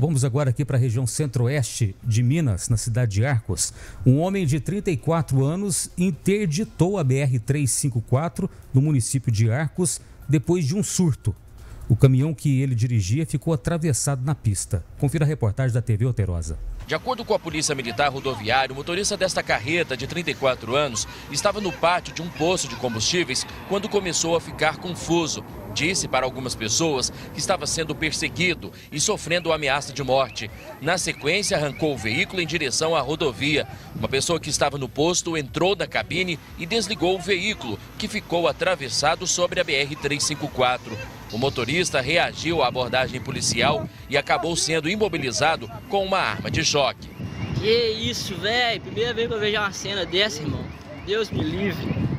Vamos agora aqui para a região centro-oeste de Minas, na cidade de Arcos. Um homem de 34 anos interditou a BR-354 no município de Arcos depois de um surto. O caminhão que ele dirigia ficou atravessado na pista. Confira a reportagem da TV Alterosa. De acordo com a Polícia Militar Rodoviária, o motorista desta carreta, de 34 anos, estava no pátio de um poço de combustíveis quando começou a ficar confuso. Disse para algumas pessoas que estava sendo perseguido e sofrendo ameaça de morte. Na sequência, arrancou o veículo em direção à rodovia. Uma pessoa que estava no posto entrou na cabine e desligou o veículo, que ficou atravessado sobre a BR-354. O motorista reagiu à abordagem policial e acabou sendo imobilizado com uma arma de choque. Que isso, velho. Primeira vez que eu vejo uma cena dessa, irmão. Deus me livre.